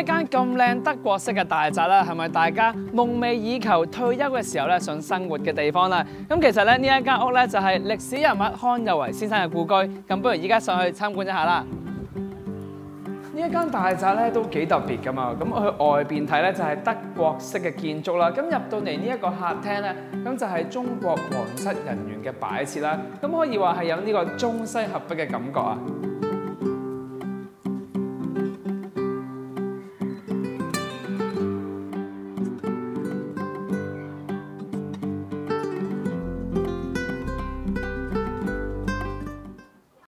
一间咁靓德国式嘅大宅啦，系咪大家梦寐以求退休嘅时候咧想生活嘅地方啦？咁其实咧呢一间屋咧就系历史人物康有为先生嘅故居，咁不如依家上去参观一下啦。呢一间大宅咧都几特别噶嘛，咁去外边睇咧就系德国式嘅建筑啦，咁入到嚟呢一个客厅咧，咁就系中国皇室人员嘅摆设啦，咁可以话系有呢个中西合璧嘅感觉啊。